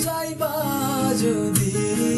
চাইবা যদি।